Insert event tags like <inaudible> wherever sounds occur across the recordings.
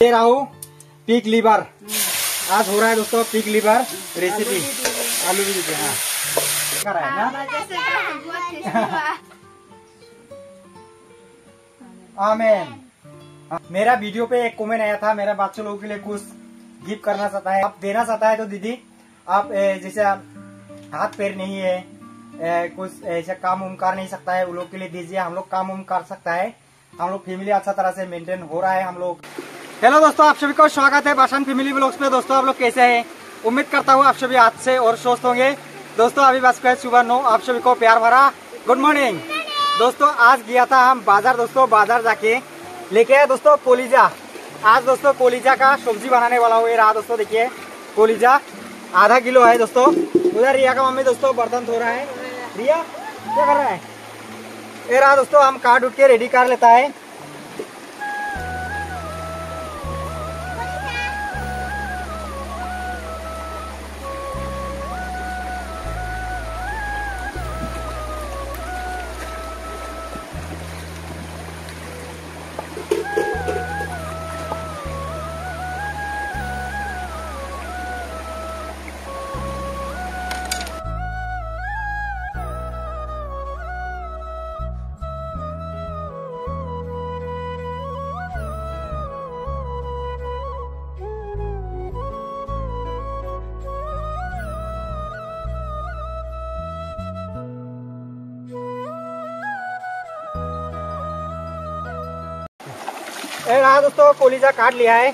दे रहा हूँ peak liver. आज हो रहा है दोस्तों पीक लीवर रेसिपी आलू भी दीजिए हाँ। कर रहा है ना? हुआ। आमेन। मेरा वीडियो पे एक कमेंट आया था मेरा बच्चों लोगों के लिए कुछ गिफ्ट करना चाहता है। आप देना चाहता है तो दीदी आप जैसे हाथ पैर नहीं है ए, कुछ ऐसा काम उम कर नहीं सकता है वो लोग के लिए दीजिए हम लोग काम उम कर सकता है। हम लोग फैमिली अच्छा तरह से मेंटेन हो रहा है हम लोग। हेलो दोस्तों, आप सभी को स्वागत है बासन फैमिली ब्लॉग्स में। दोस्तों, आप लोग कैसे हैं? उम्मीद करता हूँ आप सभी आज से और स्वस्थ होंगे। दोस्तों, अभी बस है सुबह नौ। आप सभी को प्यार भरा गुड मॉर्निंग दोस्तों, आज गया था हम बाज़ार। दोस्तों, बाज़ार जाके लेके आए दोस्तों कोलीजा। आज दोस्तों कोलीजा का सब्ज़ी बनाने वाला हूँ। ये रहा दोस्तों, देखिए, कोलीजा। आधा किलो है दोस्तों। उधर रिया का मम्मी दोस्तों बर्तन धो रहा है। रिया, क्या कर रहा है? ये रहा दोस्तों, हम काट उठ के रेडी कर लेता है। रहा दोस्तों कोलीजा काट लिया है।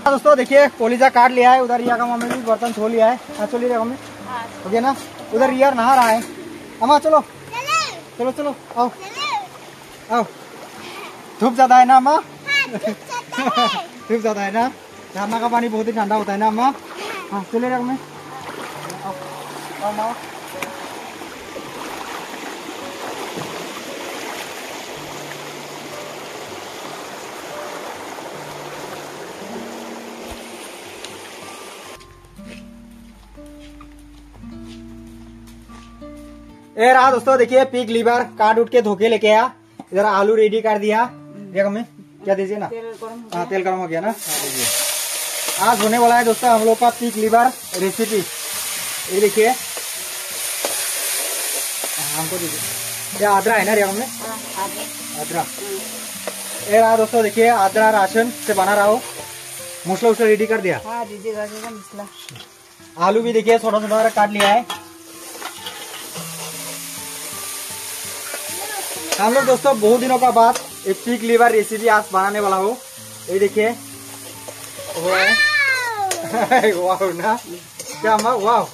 हाँ दोस्तों देखिए कोलीजा काट लिया है। उधर रिया का मम्मी भी बर्तन धो लिया है। हाँ चलिए रिया मम्मी। हो। गया ना उधर रिया नहा रहा है। अम्मा चलो। चलो चलो आओ। आओ। धूप ज़्यादा है ना अम्मा? <laughs> धूप ज़्यादा है ना? झरना का पानी बहुत ही ठंडा होता है ना, अम्मा? हाँ चले रहा मैं। ये रहा दोस्तों, देखिए, पीक लीवर काट उठ के धोखे लेके आया। इधर आलू रेडी कर दिया। देखो मैं क्या दीजिए ना? हाँ तेल गर्म हो गया ना? हाँ, दीजिए। आज होने वाला है दोस्तों हम लोग का पीक लीवर रेसिपी ये देखिए। हाँ, हमको दीजिए। ये आदरा है ना रेगम में आदरा। ये रहा दोस्तों देखिए आदरा राशन से बना रहा हो। मसला उसला रेडी कर दिया। हाँ मसला। आलू भी देखिए छोटा छोटा काट लिया है। हम लोग दोस्तों बहुत दिनों का बाद एक पीक लीवर रेसिपी आज बनाने वाला हूँ। ये देखिए। वाह <laughs> ना? क्या वाह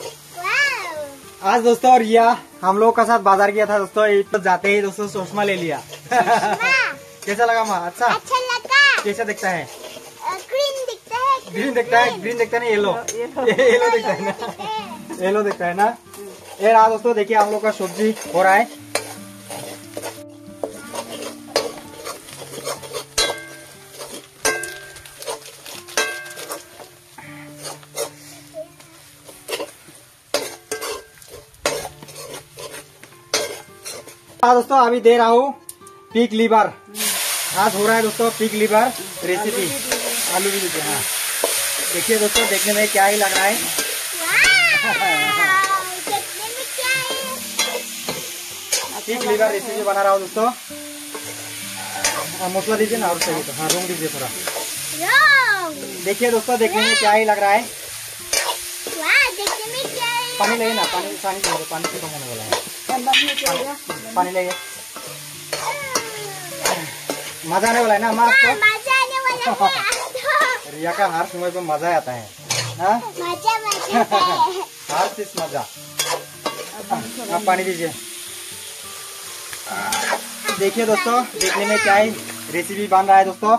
आज दोस्तों और रिया हम लोग का साथ बाज़ार गया था दोस्तों ये तो जाते ही दोस्तों चश्मा ले लिया। <laughs> कैसा लगा माँ? अच्छा? अच्छा लगा। कैसा दिखता है? ग्रीन दिखता है ग्रीन दिखता है ग्रीन दिखता है ना येलो येलो <laughs> दिखता है ना? येलो दिखता है ना? ये रहा दोस्तों देखिए हम लोग का सब्ज़ी हो रहा है। हाँ दोस्तों अभी दे रहा हूँ पीक लीवर आज हो रहा है दोस्तों पीक लीवर रेसिपी आलू भी दीजिए हाँ। देखिए दोस्तों देखने में क्या ही लग रहा है। है पीक लीवर रेसिपी बना रहा हूँ दोस्तों। हाँ, मसला दीजिए ना और सही तो हाँ रोंग दीजिए थोड़ा। देखिए दोस्तों देखने में क्या ही लग रहा है वाह देखने में क्या है पानी ले ना पानी पानी चाहिए पानी से कम होने वाला है पानी- पानी ले मज़ा आने वाला है ना हाँ, आपको मज़ा आने वाला है। <laughs> रिया का हर समय पे मज़ा आता है। हाँ? मज़ा मज़ा है। <laughs> हर चीज़ मज़ा। आप पानी दीजिए। देखिए दोस्तों देखने में क्या है रेसिपी बन रहा है दोस्तों।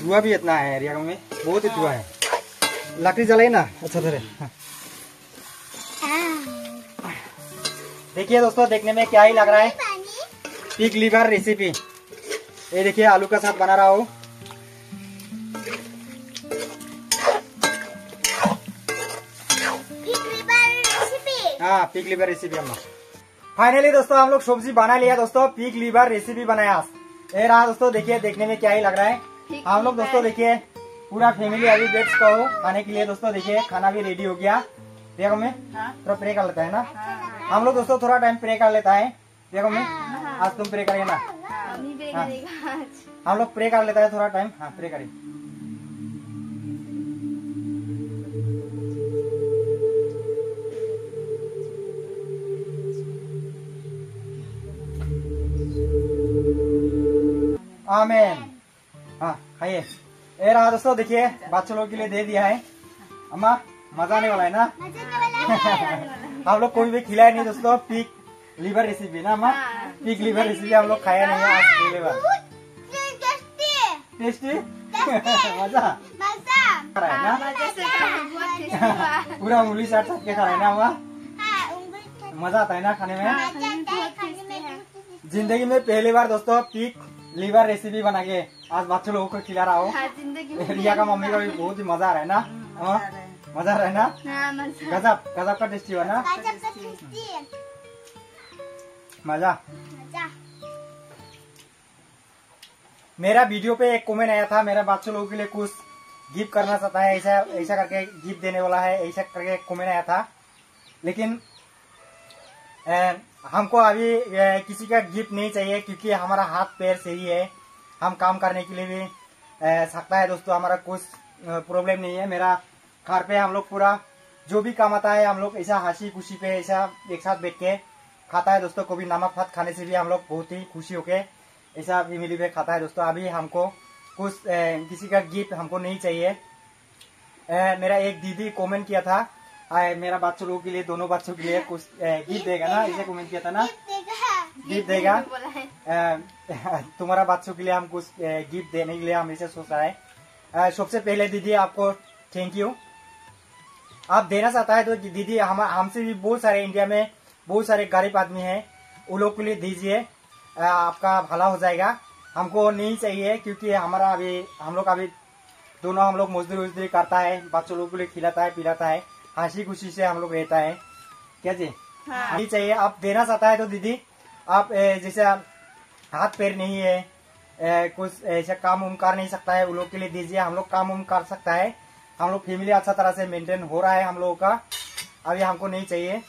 धुआँ भी इतना है रिया में। बहुत ही धुआँ है। लकड़ी जलाई ना अच्छा तरह। हाँ, देखिए दोस्तों देखने में क्या ही लग रहा है। पिक लीवर रेसिपी ये देखिए आलू का साथ बना रहा हूँ। हाँ पिक लीवर रेसिपी हम फाइनली दोस्तों हम लोग सब्ज़ी बना लिया दोस्तों पिक लीवर रेसिपी बनाया ये रहा दोस्तों देखिए देखने में क्या ही लग रहा है। हम लोग दोस्तों देखिए पूरा फैमिली अभी बेट कहो खाने के लिए दोस्तों देखिए खाना भी रेडी हो गया। देखो मैं हाँ? थोड़ा प्रे कर लेता है ना। हाँ। हम लोग दोस्तों थोड़ा टाइम प्रे कर लेता है। देखो मैं आज तुम प्रे ना? हाँ। करेगा आज। हम लोग प्रे कर लेता है थोड़ा टाइम हाँ प्रे करिए आमेन हाँ खाइए। ये रहा दोस्तों देखिए बच्चों लोग के लिए दे दिया है। अम्मा मज़ा आने वाला है ना? मज़ा वाला है। हम लोग कोई भी खिलाया नहीं दोस्तों पिक लीवर रेसिपी ना हाँ। पिक लीवर रेसिपी हम लोग खाया नहीं आज पहले बार टेस्टी मज़ा? हुआ पूरा उंगली चाट चाट के खा रहा ना हाँ से मज़ा आता है ना में खाने में? ज़िंदगी में पहली बार दोस्तों पिक लीवर रेसिपी बना के आज बच्चों लोगों को खिला रहा हो। हाँ रिया का मम्मी का भी बहुत ही मज़ा आ रहा है ना? हाँ, मज़ा आ रहा है ना? हाँ गजब गजब का टेस्टी हुआ ना? मज़ा। मेरा वीडियो पे एक कमेंट आया था मेरा बच्चों लोगों के लिए कुछ गिफ्ट करना चाहता है ऐसा ऐसा करके गिफ्ट देने वाला है ऐसा करके कमेंट आया था। लेकिन अ, हमको अभी अ, किसी का गिफ्ट नहीं चाहिए क्योंकि हमारा हाथ पैर सही है हम काम करने के लिए भी अ, सकता है दोस्तों हमारा कुछ प्रॉब्लम नहीं है। मेरा घर पे हम लोग पूरा जो भी काम आता है हम लोग ऐसा हँसी खुशी पे ऐसा एक साथ बैठ के खाता है दोस्तों कभी नमक भात खाने से भी हम लोग बहुत ही खुशी होके ऐसा फैमिली पे खाता है दोस्तों। अभी हमको कुछ अ, किसी का गिफ्ट हमको नहीं चाहिए। अ, मेरा एक दीदी कमेंट किया था। आए, मेरा बच्चों लोगों के लिए दोनों बच्चों के लिए कुछ गिफ्ट देगा ना? ऐसे कमेंट किया था ना? गिफ्ट देगा। <laughs> तुम्हारा बच्चों के लिए हम कुछ गिफ्ट देने के लिए हम ऐसे सोच रहा है। सबसे पहले दीदी आपको थैंक यू आप देना चाहता है तो दीदी हम हमसे भी बहुत सारे इंडिया में बहुत सारे गरीब आदमी हैं। उन लोग के लिए दीजिए आपका भला हो जाएगा। हमको नहीं चाहिए क्योंकि हमारा अभी हम लोग अभी दोनों हम लोग मजदूरी वजदूरी करता है बच्चों लोग के लिए खिलाता है पिलाता है हँसी खुशी से हम लोग रहता है। क्या जी? हाँ। नहीं चाहिए। आप देना चाहता है तो दीदी आप जैसे हाथ पैर नहीं है कुछ ऐसा काम उम कर नहीं सकता है उन लोग के लिए दीजिए हम लोग काम उम कर सकता है। हम लोग फैमिली अच्छा तरह से मेंटेन हो रहा है हम लोगों का। अभी हमको नहीं चाहिए।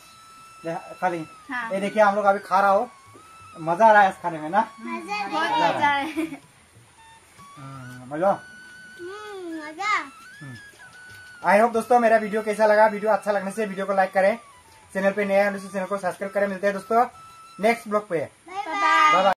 खाली। हाँ। ये देखिए हम लोग अभी खा रहा हो। मज़ा आ रहा है इस खाने में ना? मज़ा मज़ा है। हम्म, मज़ा? हम्म, आई होप दोस्तों मेरा वीडियो कैसा लगा। वीडियो अच्छा लगने से वीडियो को लाइक करें। चैनल पे नया है तो चैनल को सब्सक्राइब करें। मिलते हैं दोस्तों। नेक्स्ट ब्लॉग पे। Bye bye